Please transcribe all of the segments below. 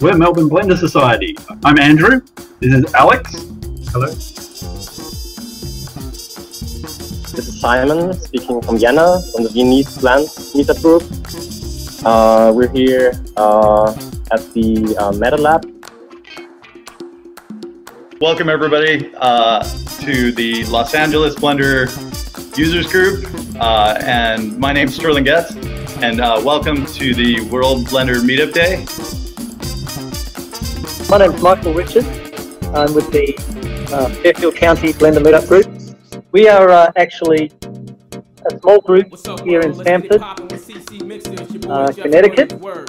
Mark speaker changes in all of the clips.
Speaker 1: We're Melbourne Blender Society. I'm Andrew. This is Alex. Hello.
Speaker 2: This is Simon speaking from Vienna, from the Viennese Blend Meetup Group. Uh, we're here uh, at the uh, Metalab.
Speaker 3: Welcome everybody uh, to the Los Angeles Blender Users Group, uh, and my name's Sterling Getz, and uh, welcome to the World Blender Meetup Day.
Speaker 4: My name's Michael Richards. I'm with the uh, Fairfield County Blender Meetup Group. We are uh, actually a small group here in Stamford, uh, Connecticut.
Speaker 5: My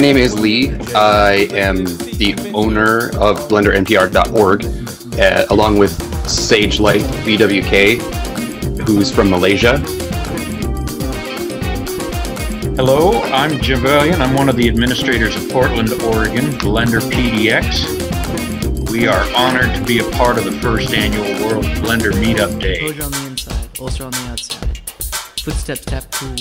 Speaker 5: name is Lee. I am the owner of BlenderNPR.org, uh, along with Sage Light BWK, who's from Malaysia.
Speaker 6: Hello, I'm Javelian. I'm one of the administrators of Portland, Oregon, Blender PDX. We are honored to be a part of the first annual World Blender Meetup Day.
Speaker 7: Closure on the inside, ulcer on the outside. Footsteps tap cool.